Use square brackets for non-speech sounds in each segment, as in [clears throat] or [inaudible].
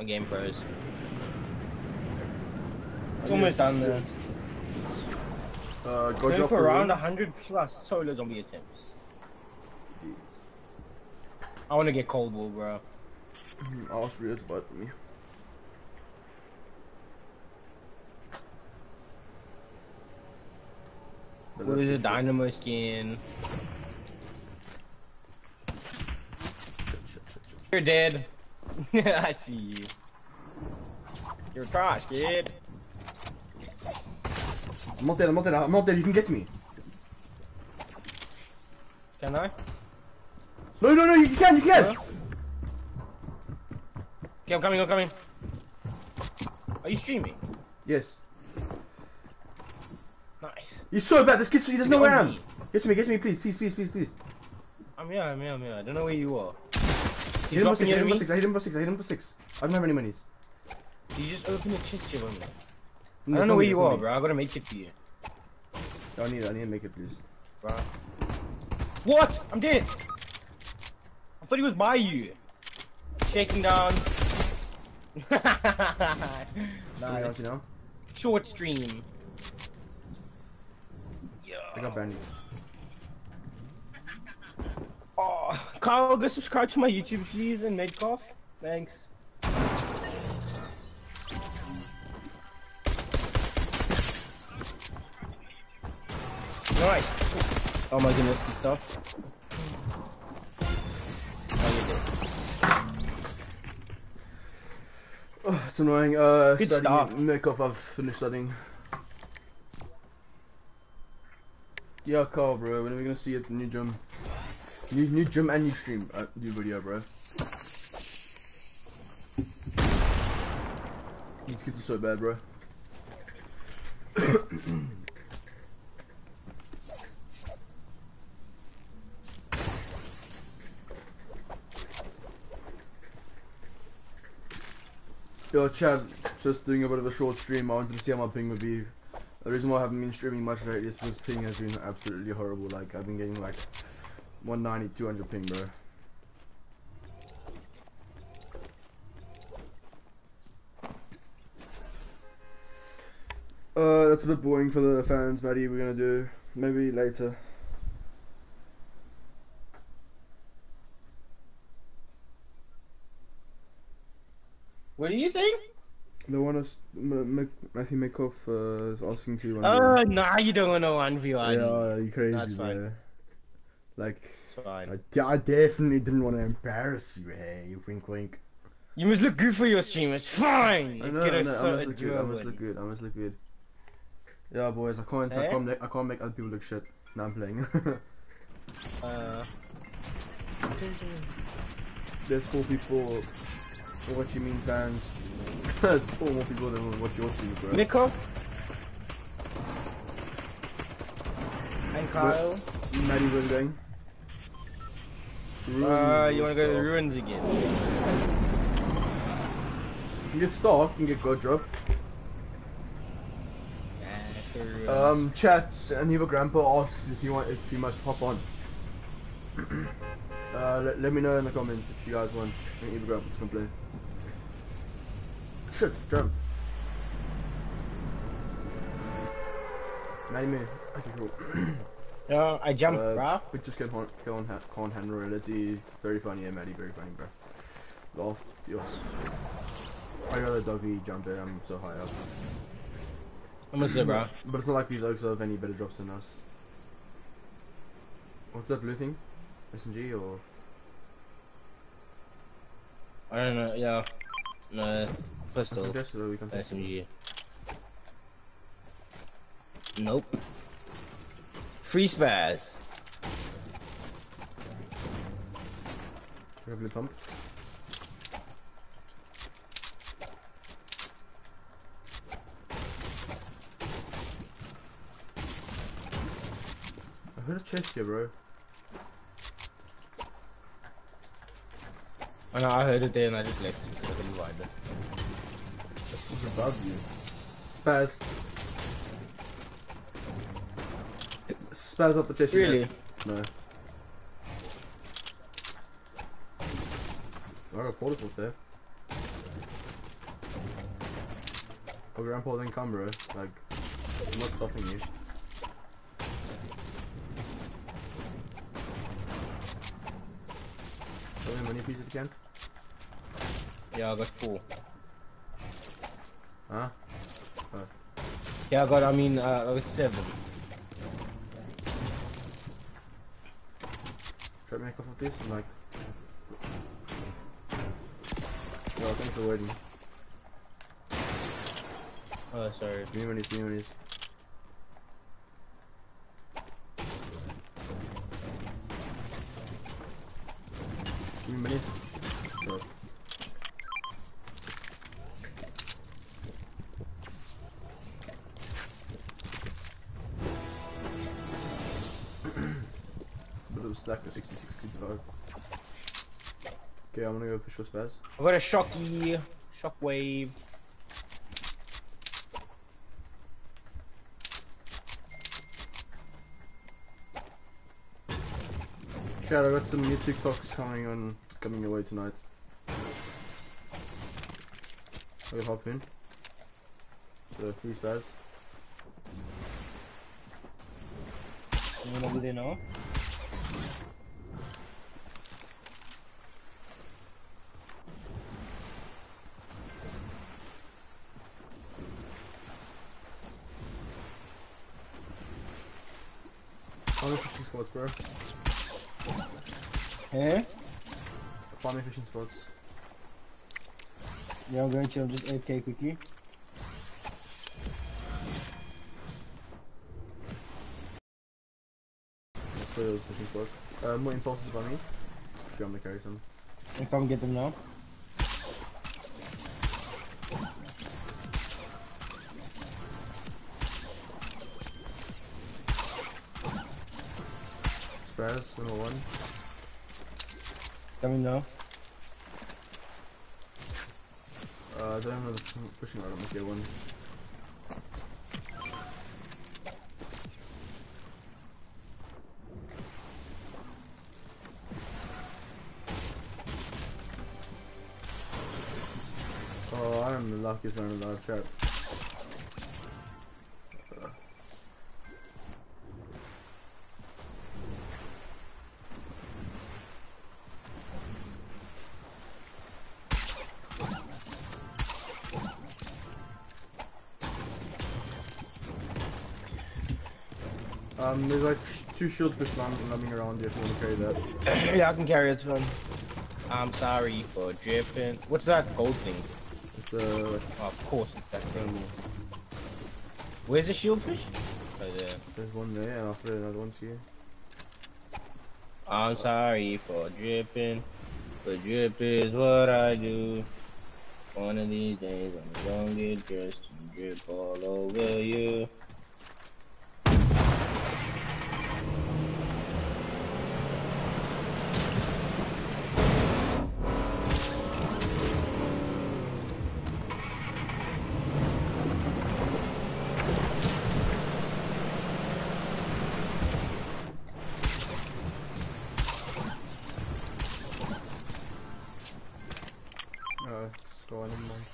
My game froze. It's almost done there. Uh, go Going for a around room. 100 plus solo zombie attempts. I want to get Cold War, bro. Austria is about me. But What is a Dynamo skin? shit, shit, shit, shit. You're dead. [laughs] I see you. You're trash, kid. I'm not dead, I'm not dead, I'm not dead, you can get me. Can I? No, no, no, you can, you can! Huh? Okay, I'm coming, I'm coming. Are you streaming? Yes. Nice. You're so bad, this kid, he doesn't know Get where I on am. me. Get to me, get to me, please, please, please, please, please. I'm here, I'm here, I'm here. I don't know where you are. I hit him for dropping six, I hit him for six, I hit him for six, I hit him for six. I don't have any monies. You just open the chest, you want me. No, I don't know not where me, you are, me. bro. I gotta make it for you, I need, I need to make it, please. bro. What? I'm dead. I thought he was by you. Shaking down. [laughs] Can I nice. you know? Short stream. I got bandaged. Oh, Kyle, go subscribe to my YouTube, please, and make Medcoff. Thanks. Nice. Oh my goodness, good stuff. Oh, it's annoying. Uh, Good stuff. Murkoff, I've finished studying. Yeah, Carl, bro. When are we gonna see you at the new gym? New, new gym and new stream, uh, new video, bro. These kids are so bad, bro. [coughs] Yo, Chad, just doing a bit of a short stream. I wanted to see how my ping would be. The reason why I haven't been streaming much lately is because ping has been absolutely horrible. Like, I've been getting like 190, 200 ping, bro. Uh, that's a bit boring for the fans, Maddie. We're gonna do maybe later. What are you saying? The one is Matthew Mikoff uh, is asking to. one Oh, no, nah, you don't want to 1v1. yeah, you crazy, That's fine. bro. Like, It's fine. I, d- I definitely didn't want to embarrass you, hey, you wink wink. You must look good for your stream. It's fine. I know, get I, a know, I must look good, I must look good, I must look good. Yeah, boys, I can't, I Eh? can't, make, I can't make other people look shit. Now I'm playing. [laughs] Uh, There's four people, or what you mean fans. There's four more people than what you're seeing, bro. Miko. And Kyle. Maddie, where are you going? Uh, you want wanna go to the ruins again? You can get Stark, you can get God Drop. Nah, let's go to the ruins. Um, chat, and Eva Grandpa asks if you want, if you must pop on. [clears throat] uh, let, let me know in the comments if you guys want when Eva grandpa gonna play. Shit, jump. Man. Okay, cool. Yeah, I jumped, Uh, bruh. We just get on, go on, ha- con hand reality. Very funny, yeah, Maddie, very funny, bro. Laugh, yes. I got a doggy jump there, I'm so high up. I'm gonna say, bruh. But it's not like these oaks have any better drops than us. What's that blue thing? SMG or? I don't know, yeah. No, pistol. I guess so, we can test it. SMG. Nope. Free have blue pump. I heard a chest here, bro. Oh, I know, I heard it there and I just left because I couldn't vibe it. What's above you? Spaz. Spaz up the you Really? No. I got portable there. Oh, Grandpa, then come, bro. Like, I'm not stopping you. How many pieces again? Yeah, I got four. Huh? Yeah, I got, I mean, uh, I got seven. Try to make off of this and like. Yo, thanks for waiting. Oh, sorry. Give me minis, give me minis. Stack of 66 good Okay, I'm gonna go fish for spaz. I got a shocky, shockwave. Chad, I got some new TikToks coming on, coming your way tonight. I can hop in. The free spaz. You wanna go there now? How many fishing spots, bro? Eh? How many fishing spots? Yeah, I'm going to just AFK quickly. Let's those fishing spots. Uh, more impulses by me. If you want me to carry some. And come get them now. Spaz, number one. Coming now. Uh, I don't have the fishing rod, I'm gonna one. Oh, I am the luckiest man alive, chat. Um, there's like two shield fish lam- lambing around here if you want to carry that. [clears throat] yeah, I can carry it, fun. I'm sorry for dripping. What's that gold thing? It's uh, Oh, of course, it's that thing. um, Where's the shieldfish? Oh, there. there's one there, and I'll throw another one to you. I'm sorry for dripping, but drip is what I do. One of these days I'm gonna get dressed and drip all over you. Uh, go on in mind.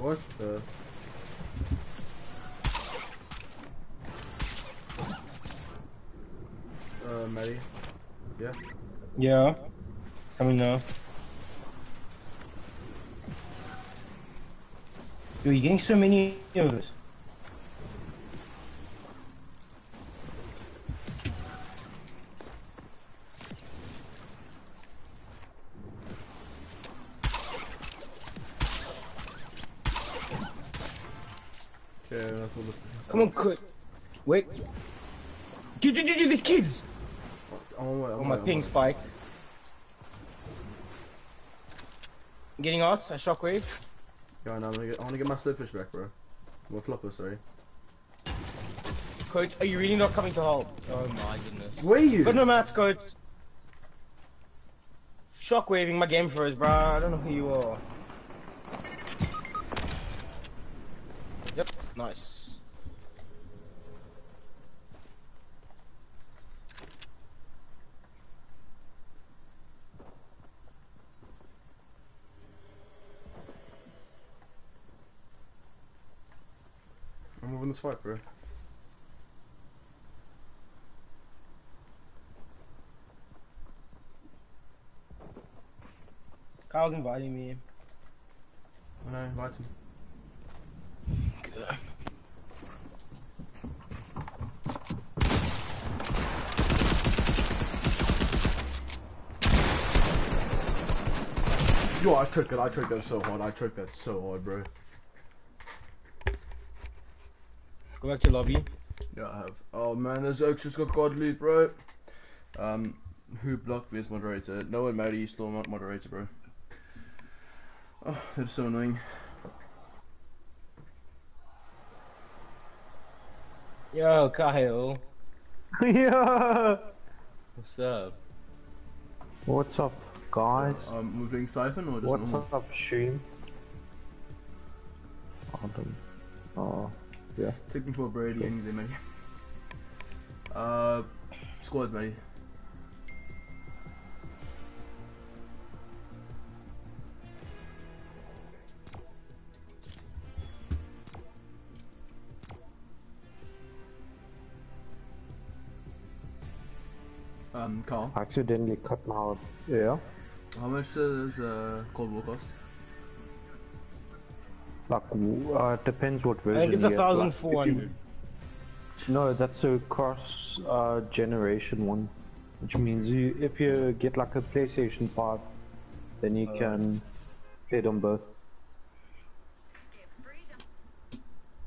What the? Uh, Maddie? Yeah? Yeah. Coming now. Yo, you're getting so many of us. Okay, that's all the. Come on, quick. Wait. Dude, dude, dude, dude, these kids! I'm my, Oh, my I'm ping spiked. Getting out, a shockwave. Yeah, no, I'm gonna get, I wanna get my slurpfish back, bro. My flopper, sorry. Coach, are you really not coming to help? Oh my goodness. Where are you? Got no mats, coach. Shockwaving my game froze, bro. I don't know who you are. Yep, nice. Let's fight, bro. Kyle's inviting me. I know, invite him. Good. Yo, I tricked it. I tricked that so hard. I tricked that so hard, bro. Go back to lobby. Yeah, I have. Oh man, there's Oaks just got God loot, bro. Um, who blocked me as moderator? No one, Maddie, you still not moderator, bro. Oh, that's so annoying. Yo, Kyle. [laughs] yeah. What's up? What's up, guys? Um, we're doing Siphon or just What's normal? up, stream? Adam. Oh, yeah. Taking for Brady, any day, man. Uh, squad, Maddie. Um, Carl, Accidentally cut my. Yeah. how much does uh, Cold War cost? Like, uh, it depends what I version. think it's a you have, thousand like, four if you- hundred. No, that's a cross uh, generation one, which means you if you get like a PlayStation 5, then you can play it on both.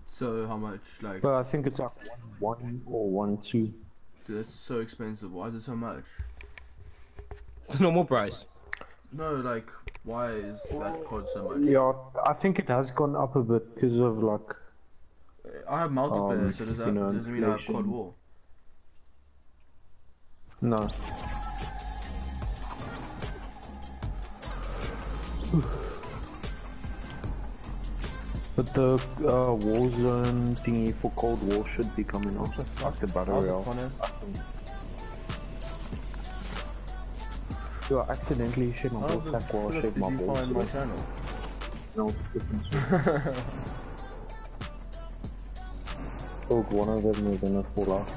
So how much? Like, But I think it's like one, one or one two. dude, that's so expensive. Why is it so much? It's the normal price. No, like, why is that cod so much? Yeah, I think it has gone up a bit because of like I have multiplayer, Um, so does that you know, does mean I have. COD War? no. [sighs] But the uh, Warzone thingy for Cold War should be coming out, like the Battle Royale. Yo, I accidentally shit my How balls the back while I flip shake my did you find my channel? No, it's different. Killed one of them, they're gonna fall out.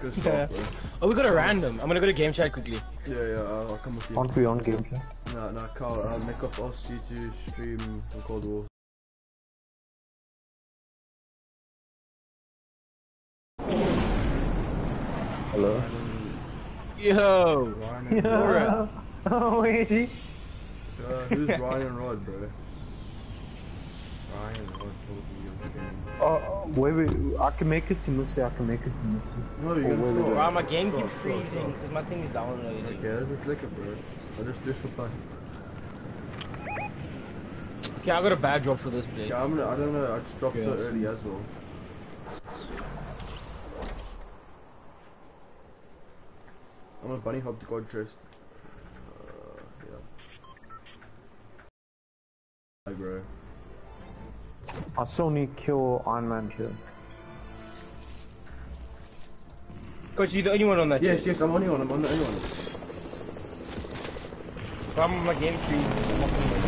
Good Yeah. bro. Oh, we got a random. I'm gonna go to game chat quickly. Yeah, yeah, I'll, I'll come with you. Aren't we on game chat? No, no, Carl, I'll make up ask you to stream the Cold War. Hello? Yo. Ryan and Rod. oh, wait. Uh, who's Ryan and Rod, bro? Ryan and Rod told me you're streaming. Oh, wait, wait, I can make it to Missy, I can make it to Missy. No, you're Oh, gonna wait, wait, throw. Wow, my game Throw keeps it, throw it, freezing because my thing is it. downloading. Okay, that's a flicker, bro. I'll just do for fun. Okay, I got a bad drop for this play. Yeah, I'm gonna, I don't know, I just dropped Okay, so I'll early as well. I'm a bunny hop to God dressed. Uh, yeah. Hi, bro. I still need kill Iron Man here. Coach, you the only one on that Yes, chest. yes, I'm on one, I'm on the only one. I'm my game freezing. I'm not gonna-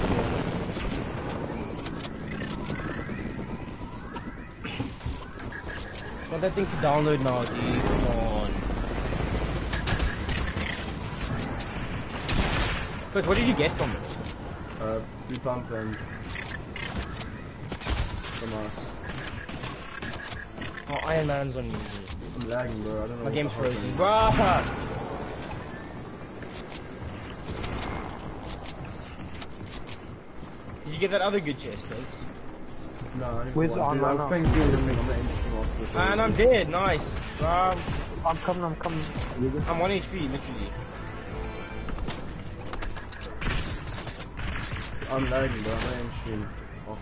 Want that thing to download now, dude. Come on. Coach, what did you get from it? Uh, blue pump and from us. Oh, Iron Man's on me. I'm lagging, bro. I don't know. My game's frozen. going on. Bruh! Did you get that other good chest, Coach? No, I didn't Where's want- on dude, I was playing Duel Linking on the engine also. And I'm dead, nice. Um, I'm coming, I'm coming. I'm 1 HP, literally. I'm lagging, bro. I'm on stream. Off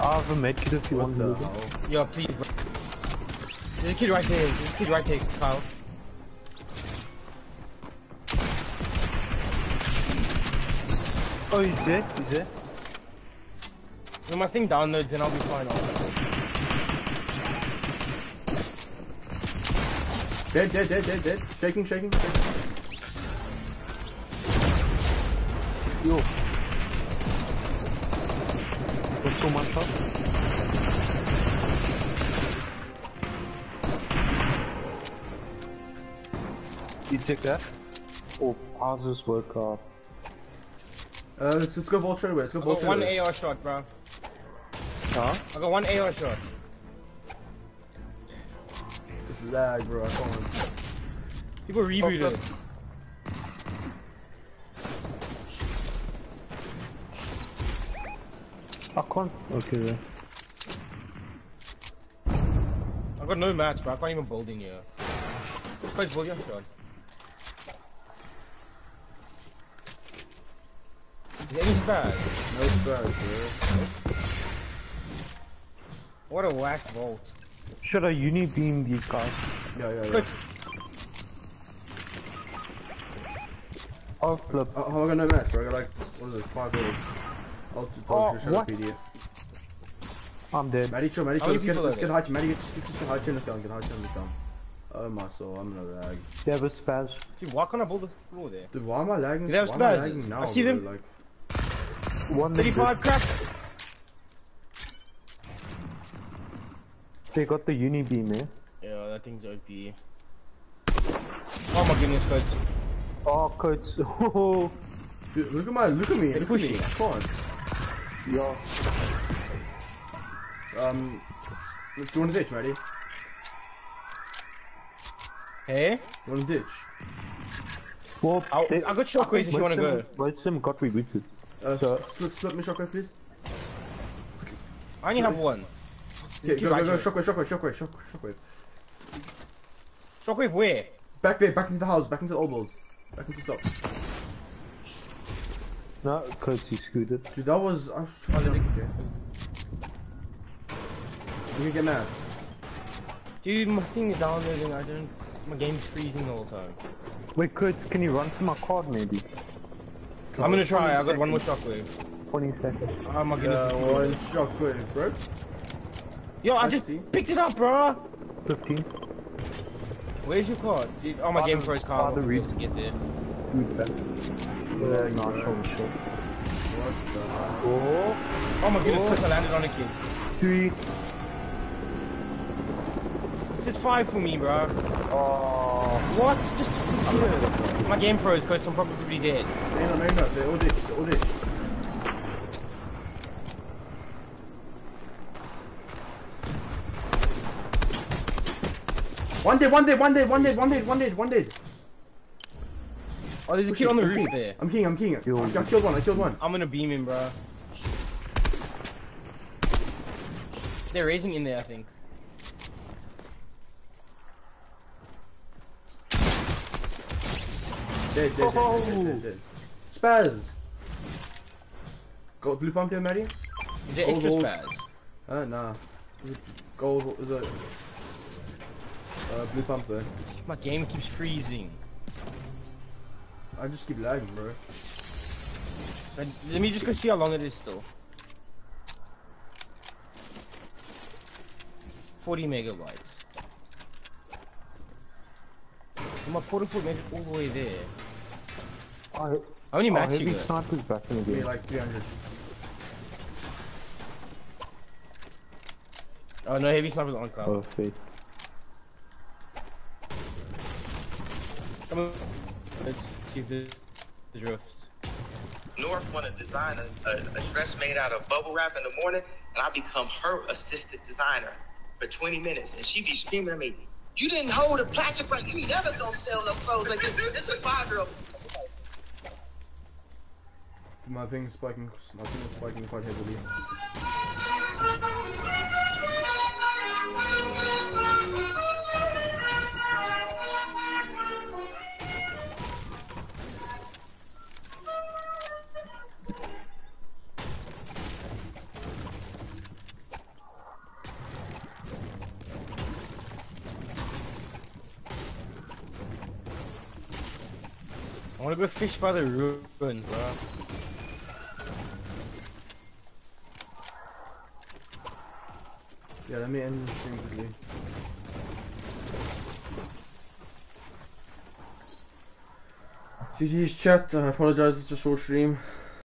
I have a medkit if you want to. hell? Yo, please, bro. There's a kid right there. There's a kid right there, Kyle. Oh, he's dead, he's dead. When my thing downloads, then I'll be fine. I'll- Dead, dead, dead, dead, dead. Shaking, shaking, shaking. Yo. someone shot. You take that? Or how's this work out? Uh, let's, let's go vault straight away. Let's go I vault got one away. AR shot, bro. Huh? I got one AR shot. It's lag, bro. I can't. People rebooted. I can't. Okay. then. I got no mats, bro. I can't even build in here. Coach, build your shot. Is there any bad? No spares, bro. What a whack vault. Should I uni beam these guys? Yeah, yeah, yeah. Coach, Oh flip. Uh, how I got no match, bro? I got like, what is it, five goals. I'll just Oh, I'll just show what? the PDF. I'm dead. Maddie, chill, Maddie, How chill. many Let's get, people let's are get there? high, Maddie, get, get, get high chin, let's go, get high chin, let's go. Oh my soul, I'm gonna lag. They have a spaz. dude, why can't I build the floor there? Dude, why am I lagging? They have why am I spazzes. lagging now, I see bro? them. Like, One that 35 crack! They got the uni beam eh? Yeah, that thing's OP. Oh my goodness, coach. Oh, coach. [laughs] Dude, look at my, look at me, look at me. pushy. Come on. Yeah. Um, do you want a ditch, ready? Hey? You want a ditch? Well, I, they- I got shockwaves if you wanna go. them- Most of them got rebooted. Uh, So- split, split me shockwave, please. I only have one. Yeah, keep go, go, right go, here. shockwave, shockwave, shockwave, shock, shockwave. Shockwave where? Back there, back into the house, back into the old balls. Back into the stop. No, coach, he scooted. Dude, that was, I was trying to, okay. You can get mad. Dude, my thing is downloading. I don't. My game's freezing the whole time. Wait, coach, can you run to my card maybe? I'm gonna try. I got one more shockwave. 20 seconds. Oh my goodness. It's one freezing. shockwave, bro. Yo, I I just see. picked it up, bro. 15. Where's your card? Dude, oh, my Father- game froze card. Father I'll be able read. to get there. Dude, back. Yeah, no, sure, sure. What the hell? Four, Oh my goodness, Oh. I landed on a kid. three. This is five for me, bro. Oh, What? Just. My game froze, coach. I'm probably dead. No, no, no, they're all ditch, they're all ditch. One dead, one dead, one dead, one dead, one dead, one dead, one dead. Oh, there's a kid on the I'm roof there. I'm king, I'm king. I, killed one, I killed one. I'm gonna beam him, bro. They're raising in there, I think. Dead, dead, dead, dead, dead, dead, dead. Spaz! Got blue pump here, Maddie? Is there Oh, extra spaz? Uh, nah. Gold, is it? Uh, blue pump there. My game keeps freezing. I just keep lagging, bro. Let me just go see how long it is still. 40 megabytes. And my portable made it all the way there. I, How many oh, you heavy got? snipers back in the Give me game. like 300. Oh no, heavy snipers on cover. Oh, fate. Come on. Let's see if the, the drifts. North want to design a, a, a dress made out of bubble wrap in the morning, and I become her assistant designer for 20 minutes, and she be screaming at me, "You didn't hold a plastic wrap. You never gonna sell no clothes like this. This is a five-year-old." My thing's spiking, my thing is spiking quite heavily. I wanna go fish by the ruins, bro. Yeah, let me end the stream quickly. GG's chat, I apologize, it's a short stream.